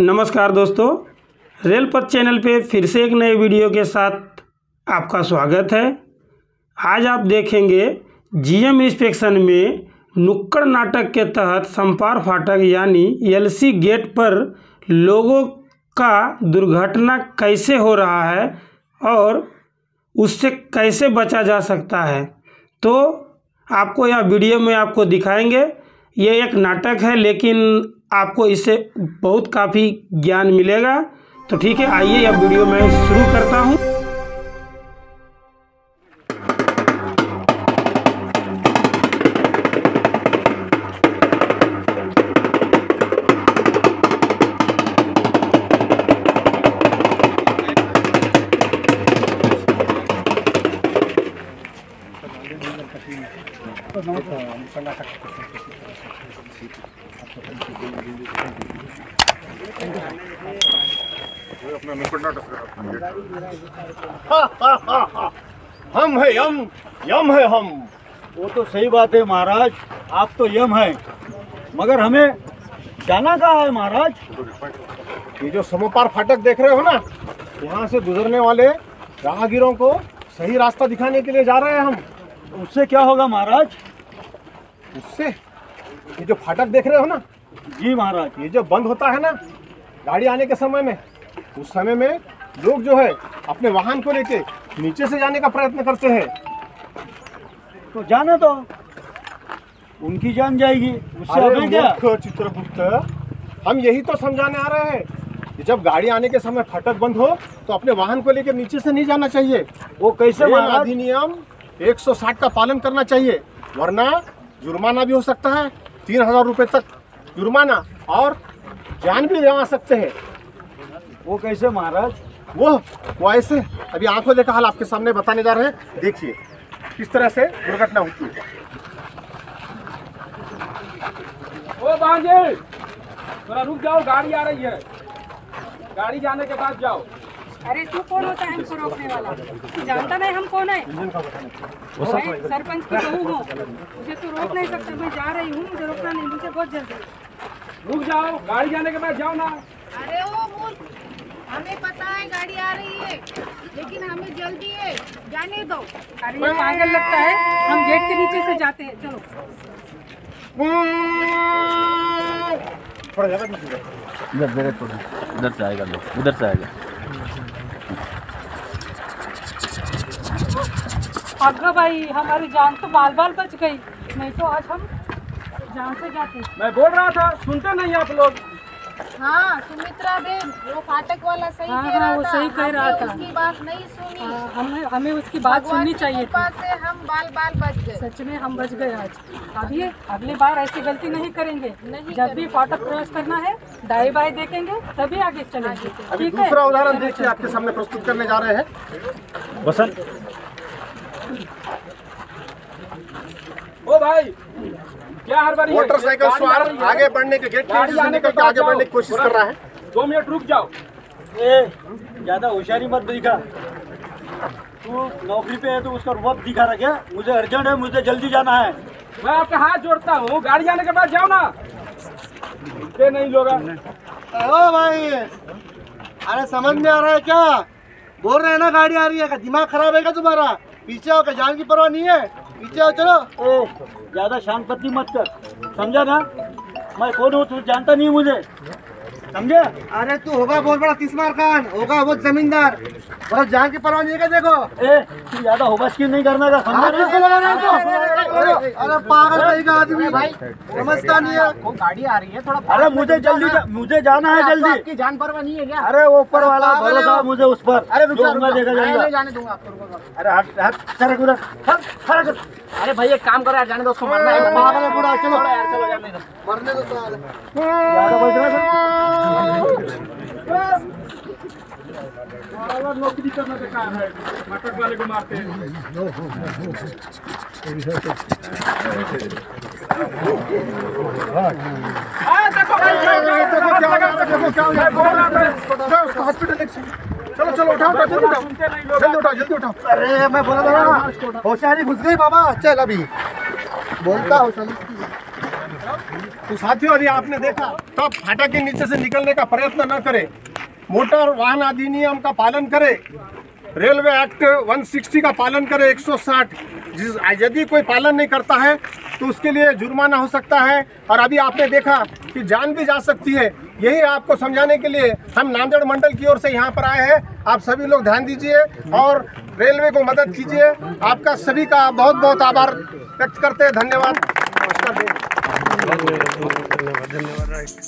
नमस्कार दोस्तों, रेल पथ चैनल पे फिर से एक नए वीडियो के साथ आपका स्वागत है। आज आप देखेंगे जीएम इंस्पेक्शन में नुक्कड़ नाटक के तहत संपार फाटक यानी एलसी गेट पर लोगों का दुर्घटना कैसे हो रहा है और उससे कैसे बचा जा सकता है। तो आपको यह वीडियो में आपको दिखाएँगे ये एक नाटक है, लेकिन आपको इससे बहुत काफ़ी ज्ञान मिलेगा। तो ठीक है, आइए अब वीडियो मैं शुरू करता हूँ। हम है यम यम है हम। वो तो सही बात है महाराज, आप तो यम है। मगर हमें जाना कहाँ है महाराज? ये जो समोपार फाटक देख रहे हो ना, यहाँ से गुजरने वाले राहगीरों को सही रास्ता दिखाने के लिए जा रहे हैं हम। उससे क्या होगा महाराज? उससे? ये जो फाटक देख रहे हो ना? जी महाराज। ये जो बंद होता है ना गाड़ी आने के समय में उस समय में लोग जो है अपने वाहन को लेके नीचे से जाने का प्रयत्न करते हैं। तो जाना तो। उनकी जान जाएगी। उससे अरे क्या? चित्रगुप्त हम यही तो समझाने आ रहे हैं कि जब गाड़ी आने के समय फाटक बंद हो तो अपने वाहन को लेकर नीचे से नहीं जाना चाहिए। वो कैसे अधिनियम 160 का पालन करना चाहिए वरना जुर्माना भी हो सकता है तीन हज़ार रुपये तक जुर्माना और जान भी गंवा सकते हैं। वो कैसे महाराज? वो वो ऐसे अभी आँखों देखा हाल आपके सामने बताने जा रहे हैं। देखिए किस तरह से दुर्घटना होती है ओ थोड़ा रुक जाओ गाड़ी आ रही है। गाड़ी जाने के बाद जाओ। अरे तू कौन होता है हमको रोकने वाला? तू जानता नहीं हम कौन है? मैं सरपंच की बहू हूँ। मुझे तो रोक नहीं सकता मैं जा रही हूँ मुझे रोकना नहीं मुझे बहुत जल्दी। रुक जाओ गाड़ी जाने के बाद जाओ ना। अरे ओ मूर्ख हमें पता है गाड़ी आ रही है। लेकिन हमें जल्दी है जाने दो। अरे पागल लगता है। हम गेट के नीचे से जाते हैं चलो। इधर से आएगा लोग उधर से आएगा। अग्गा भाई हमारी जान तो बाल बाल बच गई। नहीं तो आज हम जान से जाते मैं बोल रहा था सुनते नहीं आप लोग। हाँ सुमित्रा देव वो फाटक वाला सही हाँ, कह हाँ, रहा वो था। सही कह रहा था। उसकी बात नहीं सुनी। हाँ, हमें हमें उसकी बात सुननी चाहिए थी। से हम बाल बाल बच गए। सच में हम बच गए आज। अभी अगली बार ऐसी गलती नहीं करेंगे। नहीं जब भी फाटक क्रॉस करना है दाएँ बाई देखेंगे तभी आगे चलेंगे। ठीक है? दूसरा उदाहरण देखिए आपके सामने प्रस्तुत करने जा रहे हैं। बसंत। ओ भाई क्या हड़बड़ी है? मोटरसाइकिल सवार आगे बढ़ने के गेट के आने निकल के आगे बढ़ने की कोशिश कर रहा है। दो मिनट रुक जाओ। ए ज़्यादा होशियारी मत दिखा। तू नौकरी पे है तो उसका रुबाब दिखा रहा क्या मुझे अर्जेंट है मुझे जल्दी जाना है। मैं आपका हाथ जोड़ता हूँ। गाड़ी जाने के बाद जाओ ना। सुनते नहीं लोग। ओ भाई। अरे समझ में आ रहा है क्या? बोल रहे हैं ना गाड़ी आ रही है। का दिमाग खराब है क्या तुम्हारा? पीछे हो जान की परवाह नहीं है। पीछे हो चलो। ओ ज़्यादा शान पत्ती मत कर। समझा ना? मैं कौन हूँ? तू जानता नहीं मुझे। समझे? अरे तू होगा बहुत बड़ा तिस्मार खान होगा बहुत जमींदार। बहुत जान की परवाह नहीं है क्या देखो? ए तू ज़्यादा होगा नहीं करना का? समझा अरे पागल सही का आदमी। भाई समझता नहीं है। वो गाड़ी आ रही है थोड़ा अरे मुझे जल्दी जा, मुझे जाना है जल्दी। आपकी जान परवाह नहीं है क्या? अरे ऊपर वाला भरोसा मुझे उस पर। अरे रुक जा, जा। देखा मैं जाएगा नहीं जाने दूँगा आपको। अरे अरे भाई एक काम करो यार जाने दो उसको मरना है। पागल है पूरा चलो। चलो यार चलो जाने दो। मरने दो साले ज़्यादा बैठ रहा था नौकरी करना बेकार है मटक वाले को मारते हैं हाँ, हो है, हो है, हॉस्पिटल चलो चलो उठाओ जल्दी उठाओ जल्दी उठाओ जल्दी उठाओ अरे मैं बोला था ना होशियारी घुस गई बाबा चल अभी बोलता हूँ तो साथियों अभी आपने देखा तब फाटक के नीचे से निकलने का प्रयत्न न करे मोटर वाहन अधिनियम का पालन करे, रेलवे एक्ट 160 का पालन करे 160 जिस, यदि कोई पालन नहीं करता है तो उसके लिए जुर्माना हो सकता है। और अभी आपने देखा कि जान भी जा सकती है। यही आपको समझाने के लिए हम नांदेड़ मंडल की ओर से यहाँ पर आए हैं। आप सभी लोग ध्यान दीजिए और रेलवे को मदद कीजिए। आपका सभी का बहुत बहुत आभार व्यक्त करते हैं। धन्यवाद। नमस्कार। धन्यवाद।